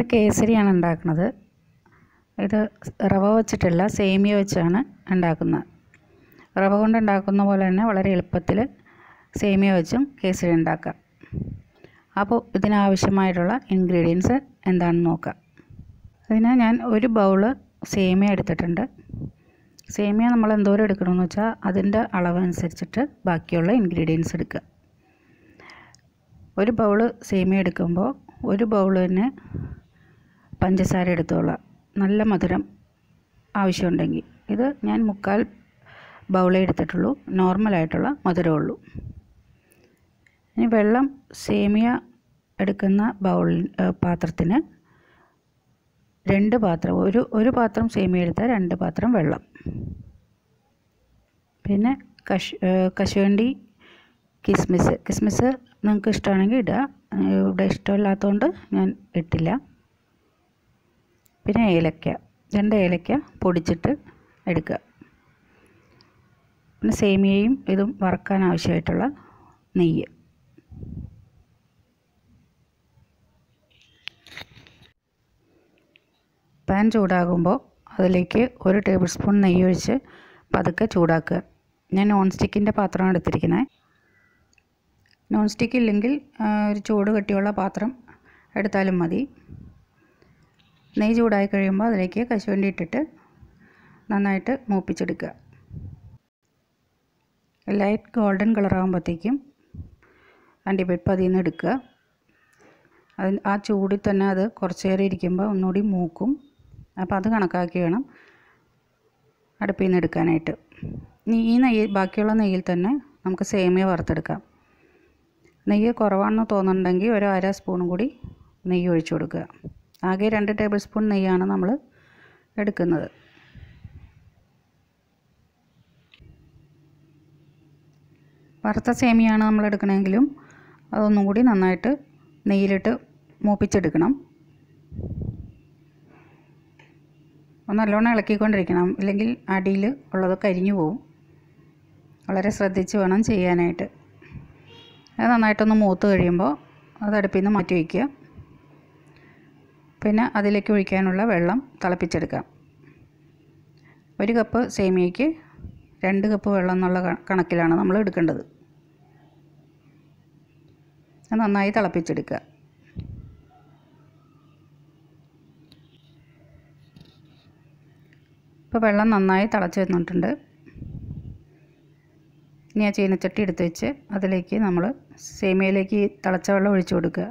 ഒരു കേസരിയാണ് ഉണ്ടാക്കുന്നത്. ഇത് റവ വെച്ചിട്ടല്ല സേമിയ വെച്ചാണ് ഉണ്ടാക്കുന്നത്. റവ കൊണ്ട് ഉണ്ടാക്കുന്ന പോലെ തന്നെ വളരെ എളുപ്പത്തിൽ സേമിയ വെച്ചും കേസരി ഉണ്ടാക്കാം. അപ്പോൾ ഇതിനാവശ്യമായിട്ടുള്ള ഇൻഗ്രീഡിയൻസ് എന്താണെന്ന് നോക്കാം. അതിന് ഞാൻ ഒരു ബൗൾ സേമിയ എടുത്തിട്ടുണ്ട്. സേമിയ നമ്മൾ എന്തോരം എടുക്കണമെന്ന് വെച്ചാൽ അതിന്റെ അനുസരിച്ചിട്ട് ബാക്കിയുള്ള ഇൻഗ്രീഡിയൻസ് എടുക്കുക. ഒരു ബൗൾ സേമിയ എടുക്കുമ്പോൾ ഒരു ബൗളിന് പഞ്ചസാര എടുത്തോളാം. നല്ല മധുരം ആവശ്യമുണ്ടെങ്കിൽ. ഇത് ഞാൻ മുക്കാൽ ബൗളേ എടുത്തിട്ടുള്ളൂ. നോർമലായിട്ടുള്ള മധുരമുള്ളൂ ഇനി വെള്ളം സേമിയ എടുക്കുന്ന ബൗൾ പാത്രത്തിന് രണ്ട് പാത്രം ഒരു ഒരു പാത്രം സേമിയ എടുത്താൽ രണ്ട് പാത്രം വെള്ളം. പിന്നെ കശ് കശുവണ്ടി കിസ്മിസ് കിസ്മിസ് നിങ്ങൾക്ക് ഇഷ്ടമാണെങ്കിൽ ഇടുക ഇവിടെ ഇഷ്ടമില്ലാത്തതുകൊണ്ട് ഞാൻ ഇട്ടില്ല. പിന്നെ ഏലക്ക രണ്ട് ഏലക്ക പൊടിച്ചിട്ട് എടുക്കുക. പിന്നെ സേമിയയും ഇതും വറുക്കാൻ ആവശ്യമായിട്ടുള്ള നെയ്യ്. പാൻ ചൂടാകുമ്പോൾ അതിലേക്ക് ഒരു ടേബിൾ സ്പൂൺ നെയ്യ് ഒഴിച്ച് പതുക്കെ ചൂടാക്കുക. ഞാൻ നോൺ സ്റ്റിക്കിന്റെ പാത്രമാണ് എടുത്തിരിക്കുന്നത്. നോൺ സ്റ്റിക്ക് ഇല്ലെങ്കിൽ ഒരു ചൂട് കെട്ടിയുള്ള പാത്രം എടുത്താലും മതി. നെയ്യ് ചൂടായി കഴിയുമ്പോൾ അതിലേക്ക് കശുവണ്ടി ഇട്ടിട്ട് നന്നായിട്ട് മൂപ്പിച്ചെടുക്കുക. ലൈറ്റ് ഗോൾഡൻ കളറാകുമ്പോഴത്തേക്കും അണ്ടിപ്പരിപ്പ് അതിൽ നിന്ന് എടുക്കുക. അത് ആ ചൂടിൽ തന്നെ അത് കുറച്ച് നേരം ഇരിക്കുമ്പോൾ ഒന്നുകൂടി മൂക്കും. അപ്പോൾ അത് കണക്കാക്കി വേണം അടുപ്പിൽ നിന്ന് എടുക്കാനായിട്ട്. ഈ നെയ്യ് ബാക്കിയുള്ള നെയ്യിൽ തന്നെ നമുക്ക് സേമിയ വറുത്തെടുക്കാം. നെയ്യ് കുറവാണെന്ന് തോന്നുന്നുണ്ടെങ്കിൽ ഒരു അര സ്പൂണും കൂടി നെയ്യ് ഒഴിച്ചു കൊടുക്കുക. ആകെ രണ്ട് ടേബിൾ സ്പൂൺ നെയ്യാണ് നമ്മൾ എടുക്കുന്നത്. വറുത്ത സേമിയാണ് നമ്മൾ എടുക്കണമെങ്കിലും അതൊന്നും കൂടി നന്നായിട്ട് നെയ്യിലിട്ട് മൂപ്പിച്ചെടുക്കണം. നല്ലോണം ഇളക്കിക്കൊണ്ടിരിക്കണം. ഇല്ലെങ്കിൽ അടിയിൽ ഉള്ളതൊക്കെ കരിഞ്ഞു പോവും. വളരെ ശ്രദ്ധിച്ച് വേണം ചെയ്യാനായിട്ട്. അത് നന്നായിട്ടൊന്ന് മൂത്ത് കഴിയുമ്പോൾ അത് അടുപ്പിൽ നിന്ന് മാറ്റി വയ്ക്കുക. പിന്നെ അതിലേക്ക് ഒഴിക്കാനുള്ള വെള്ളം തിളപ്പിച്ചെടുക്കാം. ഒരു കപ്പ് സേമിയയ്ക്ക് രണ്ട് കപ്പ് വെള്ളം എന്നുള്ള കണക്കിലാണ് നമ്മൾ എടുക്കേണ്ടത്. നന്നായി തിളപ്പിച്ചെടുക്കുക. ഇപ്പോൾ വെള്ളം നന്നായി തിളച്ച് വന്നിട്ടുണ്ട്. ഇനി ആ ചീനച്ചട്ടി എടുത്ത് വെച്ച് അതിലേക്ക് നമ്മൾ സേമിയയിലേക്ക് തിളച്ച വെള്ളം ഒഴിച്ചു കൊടുക്കുക.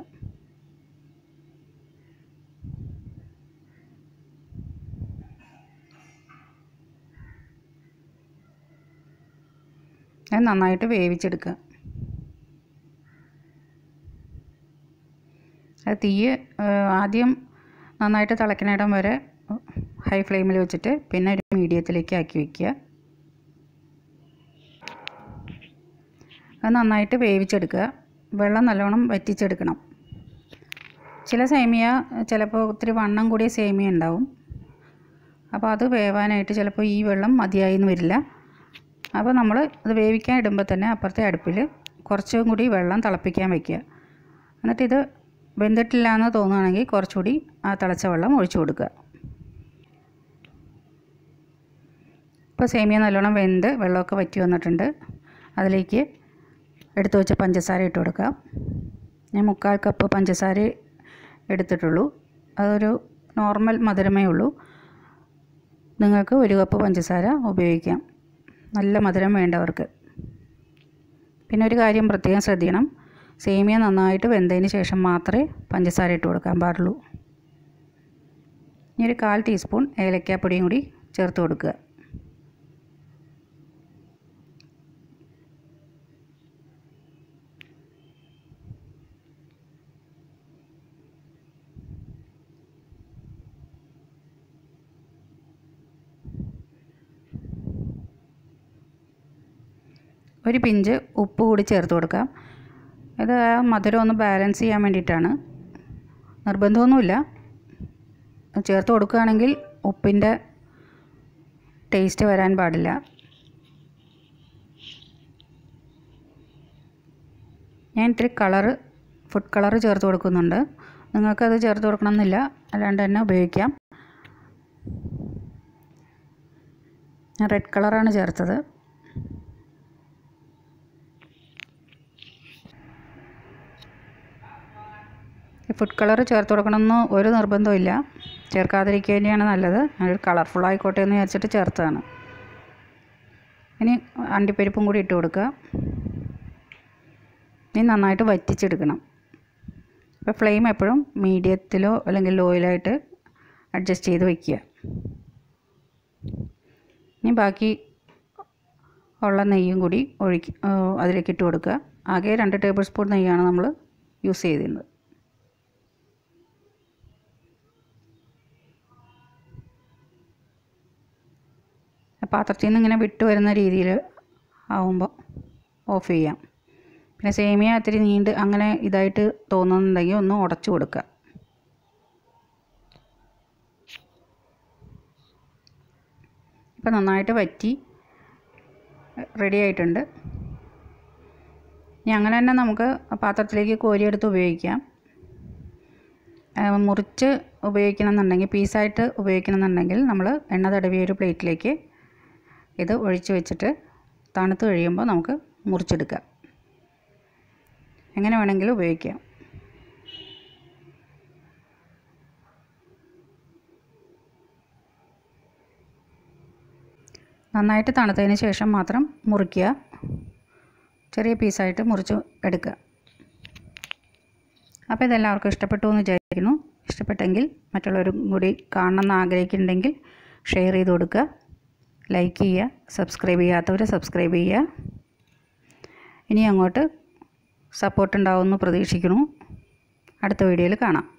അത് നന്നായിട്ട് വേവിച്ചെടുക്കുക. അത് തീ ആദ്യം നന്നായിട്ട് തിളക്കണിടം വരെ ഹൈ ഫ്ലെയിമിൽ വെച്ചിട്ട് പിന്നെ ഒരു മീഡിയത്തിലേക്ക് ആക്കി വയ്ക്കുക അത് നന്നായിട്ട് വേവിച്ചെടുക്കുക. വെള്ളം നല്ലോണം വറ്റിച്ചെടുക്കണം. ചില സേമിയ ചിലപ്പോൾ ഒത്തിരി വണ്ണം കൂടിയ സേമിയ ഉണ്ടാവും. അപ്പോൾ അത് വേവാനായിട്ട് ചിലപ്പോൾ ഈ വെള്ളം മതിയായി എന്ന് വരില്ല. അപ്പോൾ നമ്മൾ അത് വേവിക്കാൻ ഇടുമ്പോൾ തന്നെ അപ്പുറത്തെ അടുപ്പിൽ കുറച്ചും കൂടി വെള്ളം തിളപ്പിക്കാൻ വയ്ക്കുക. എന്നിട്ട് ഇത് വെന്തിട്ടില്ല എന്ന് തോന്നുകയാണെങ്കിൽ കുറച്ചുകൂടി ആ തിളച്ച വെള്ളം ഒഴിച്ചു കൊടുക്കുക. ഇപ്പോൾ സേമിയ നല്ലോണം വെന്ത് വെള്ളമൊക്കെ വറ്റി വന്നിട്ടുണ്ട്. അതിലേക്ക് എടുത്തു വെച്ച പഞ്ചസാര ഇട്ട് കൊടുക്കാം ഞാൻ മുക്കാൽ കപ്പ് പഞ്ചസാര എടുത്തിട്ടുള്ളൂ. അതൊരു നോർമൽ മധുരമേ ഉള്ളൂ. നിങ്ങൾക്ക് ഒരു കപ്പ് പഞ്ചസാര ഉപയോഗിക്കാം. നല്ല മധുരം വേണ്ടവർക്ക് പിന്നെ ഒരു കാര്യം പ്രത്യേകം ശ്രദ്ധിക്കണം. സേമിയ നന്നായിട്ട് വെന്തതിന് ശേഷം മാത്രമേ പഞ്ചസാര ഇട്ട് കൊടുക്കാൻ പാടുള്ളൂ. ഇനി ഒരു കാൽ ടീസ്പൂൺ ഏലക്കാപ്പൊടിയും കൂടി ചേർത്ത് കൊടുക്കുക. ഒരു പിഞ്ച് ഉപ്പ് കൂടി ചേർത്ത് കൊടുക്കാം. ഇത് ആ മധുരം ഒന്ന് ബാലൻസ് ചെയ്യാൻ വേണ്ടിയിട്ടാണ്. നിർബന്ധമൊന്നുമില്ല. ചേർത്ത് കൊടുക്കുകയാണെങ്കിൽ ഉപ്പിന്റെ ടേസ്റ്റ് വരാൻ പാടില്ല. ഞാൻ ഇത്തിരി കളറ് ഫുഡ് കളറ് ചേർത്ത് കൊടുക്കുന്നുണ്ട്. നിങ്ങൾക്കത് ചേർത്ത് കൊടുക്കണമെന്നില്ല. അല്ലാണ്ട് തന്നെ ഉപയോഗിക്കാം. ഞാൻ റെഡ് കളറാണ് ചേർത്തത്. ഫുഡ് കളർ ചേർത്ത് കൊടുക്കണമെന്ന് ഒരു നിർബന്ധമില്ല ചേർക്കാതിരിക്കുക തന്നെയാണ് നല്ലത്. ഞാനൊരു കളർഫുൾ ആയിക്കോട്ടെ എന്ന് വിചാരിച്ചിട്ട് ചേർത്തതാണ്. ഇനി അണ്ടിപ്പരിപ്പും കൂടി ഇട്ട് കൊടുക്കുക. ഇനി നന്നായിട്ട് വറ്റിച്ചെടുക്കണം. അപ്പോൾ ഫ്ലെയിം എപ്പോഴും മീഡിയത്തിലോ അല്ലെങ്കിൽ ലോയിലായിട്ട് അഡ്ജസ്റ്റ് ചെയ്ത് വയ്ക്കുക ഇനി ബാക്കി ഉള്ള നെയ്യും കൂടി ഒഴിക്ക് അതിലേക്ക് ഇട്ട് കൊടുക്കുക. ആകെ രണ്ട് ടേബിൾ സ്പൂൺ നെയ്യാണ് നമ്മൾ യൂസ് ചെയ്തിരുന്നത്. പാത്രത്തിൽ നിന്ന് ഇങ്ങനെ വിട്ടു വരുന്ന രീതിയിൽ ആവുമ്പോൾ ഓഫ് ചെയ്യാം. പിന്നെ സേമിയ ഇത്തിരി നീണ്ട് അങ്ങനെ ഇതായിട്ട് തോന്നുന്നുണ്ടെങ്കിൽ ഒന്ന് ഉടച്ചു കൊടുക്കുക. ഇപ്പം നന്നായിട്ട് വറ്റി റെഡി ആയിട്ടുണ്ട്. ഇനി അങ്ങനെ തന്നെ നമുക്ക് പാത്രത്തിലേക്ക് കോരിയെടുത്ത് ഉപയോഗിക്കാം. മുറിച്ച് ഉപയോഗിക്കണമെന്നുണ്ടെങ്കിൽ പീസായിട്ട് ഉപയോഗിക്കണമെന്നുണ്ടെങ്കിൽ നമ്മൾ എണ്ണ തടവിയ ഒരു പ്ലേറ്റിലേക്ക് ഇത് ഒഴിച്ച് വെച്ചിട്ട് തണുത്ത് കഴിയുമ്പോൾ നമുക്ക് മുറിച്ചെടുക്കാം. എങ്ങനെ വേണമെങ്കിലും ഉപയോഗിക്കാം. നന്നായിട്ട് തണുത്തതിന് ശേഷം മാത്രം മുറിക്കുക. ചെറിയ പീസായിട്ട് മുറിച്ച് എടുക്കുക. അപ്പോൾ ഇതെല്ലാവർക്കും ഇഷ്ടപ്പെട്ടു എന്ന് വിചാരിക്കുന്നു. ഇഷ്ടപ്പെട്ടെങ്കിൽ മറ്റുള്ളവരും കൂടി കാണണമെന്ന് ആഗ്രഹിക്കുന്നുണ്ടെങ്കിൽ ഷെയർ ചെയ്ത് കൊടുക്കുക. ലൈക്ക് ചെയ്യുക സബ്സ്ക്രൈബ് ചെയ്യാത്തവർ സബ്സ്ക്രൈബ് ചെയ്യുക. ഇനി അങ്ങോട്ട് സപ്പോർട്ട് ഉണ്ടാവുമെന്ന് പ്രതീക്ഷിക്കുന്നു. അടുത്ത വീഡിയോയിൽ കാണാം.